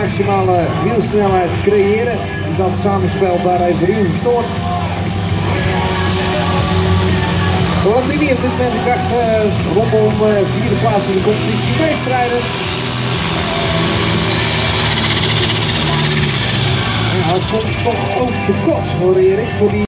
maximale wielsnelheid creëren. Dat samenspel daar even ruw verstoord. Landini heeft dit moment de kracht eh, rondom uh, vierde plaats in de competitie meestrijden. Hij het komt toch ook tekort voor Erik voor die